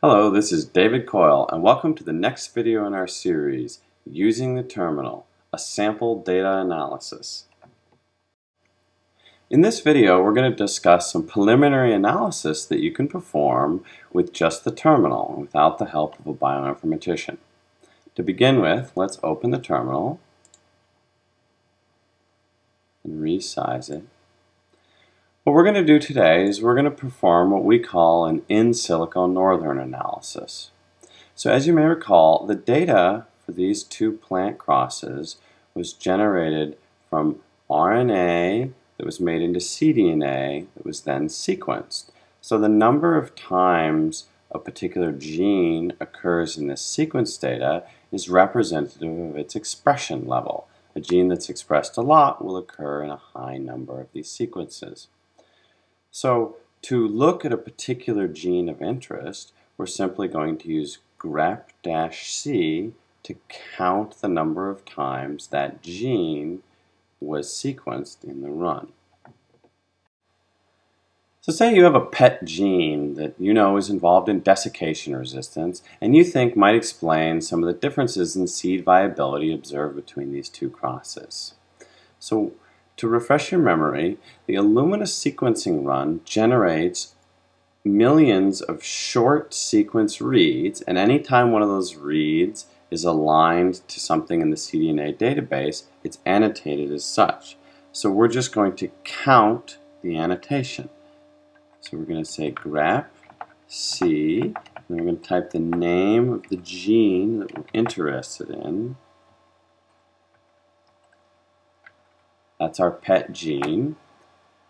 Hello, this is David Coil and welcome to the next video in our series, Using the Terminal, a Sample Data Analysis. In this video, we're going to discuss some preliminary analysis that you can perform with just the terminal without the help of a bioinformatician. To begin with, let's open the terminal and resize it. What we're going to do today is we're going to perform what we call an in silico northern analysis. So as you may recall, the data for these two plant crosses was generated from RNA that was made into cDNA that was then sequenced. So the number of times a particular gene occurs in this sequence data is representative of its expression level. A gene that's expressed a lot will occur in a high number of these sequences. So to look at a particular gene of interest, we're simply going to use grep-c to count the number of times that gene was sequenced in the run. So say you have a pet gene that you know is involved in desiccation resistance and you think might explain some of the differences in seed viability observed between these two crosses. So to refresh your memory, the Illumina sequencing run generates millions of short sequence reads, and anytime one of those reads is aligned to something in the cDNA database, it's annotated as such. So we're just going to count the annotation. So we're going to say grep C, and we're going to type the name of the gene that we're interested in. That's our pet gene.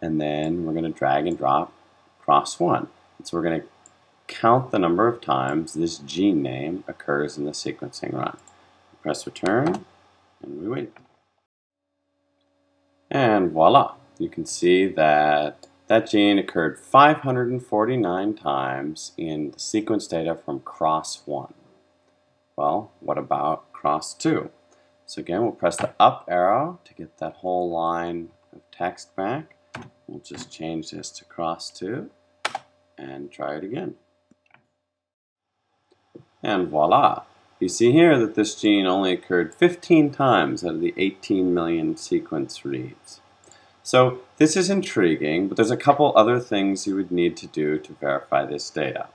And then we're going to drag and drop cross 1. And so we're going to count the number of times this gene name occurs in the sequencing run. Press return, and we wait. And voila, you can see that that gene occurred 549 times in the sequence data from cross 1. Well, what about cross 2? So again, we'll press the up arrow to get that whole line of text back. We'll just change this to cross 2 and try it again. And voila! You see here that this gene only occurred 15 times out of the 18 million sequence reads. So this is intriguing, but there's a couple other things you would need to do to verify this data.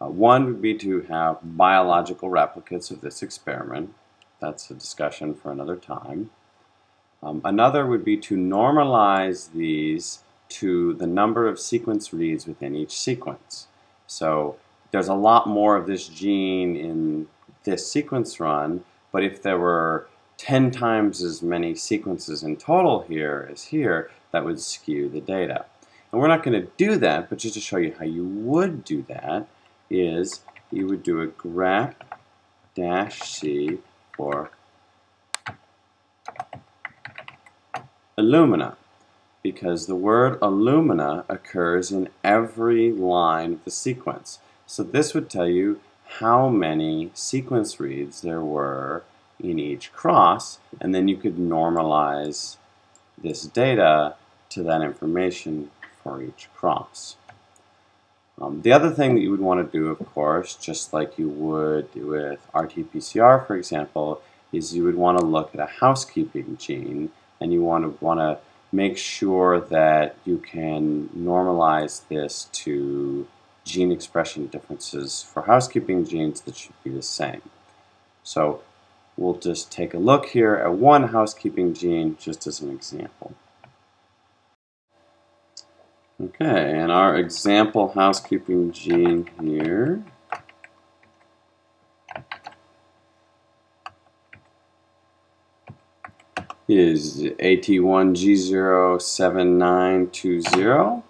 Uh, one would be to have biological replicates of this experiment. That's a discussion for another time. Um, another would be to normalize these to the number of sequence reads within each sequence. So there's a lot more of this gene in this sequence run, but if there were 10 times as many sequences in total here as here, that would skew the data. And we're not going to do that, but just to show you how you would do that is you would do a grep-c for Illumina because the word Illumina occurs in every line of the sequence. So this would tell you how many sequence reads there were in each cross, and then you could normalize this data to that information for each cross. Um, the other thing that you would want to do, of course, just like you would with RT-PCR, for example, is you would want to look at a housekeeping gene, and you want to want to make sure that you can normalize this to gene expression differences for housekeeping genes that should be the same. So we'll just take a look here at one housekeeping gene just as an example. Okay, and our example housekeeping gene here is AT1G07920.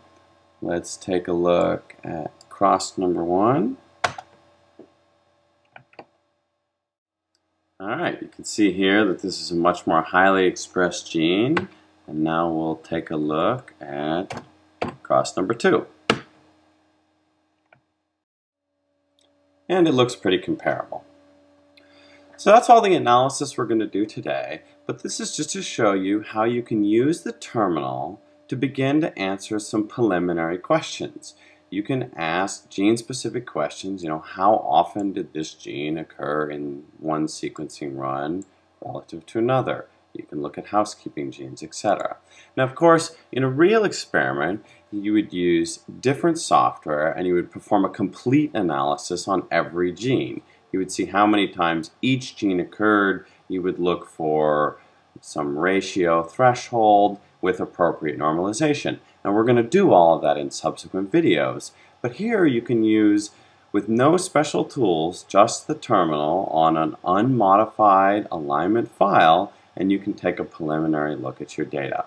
Let's take a look at cross number one. Alright, you can see here that this is a much more highly expressed gene. And now we'll take a look at cross number two. And it looks pretty comparable. So that's all the analysis we're going to do today, but this is just to show you how you can use the terminal to begin to answer some preliminary questions. you can ask gene-specific questions. You know, how often did this gene occur in one sequencing run relative to another? You can look at housekeeping genes, etc. Now, of course, in a real experiment, you would use different software and you would perform a complete analysis on every gene. You would see how many times each gene occurred. You would look for some ratio threshold with appropriate normalization. And we're going to do all of that in subsequent videos. But here you can use, with no special tools, just the terminal on an unmodified alignment file, and you can take a preliminary look at your data.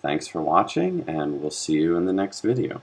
Thanks for watching, and we'll see you in the next video.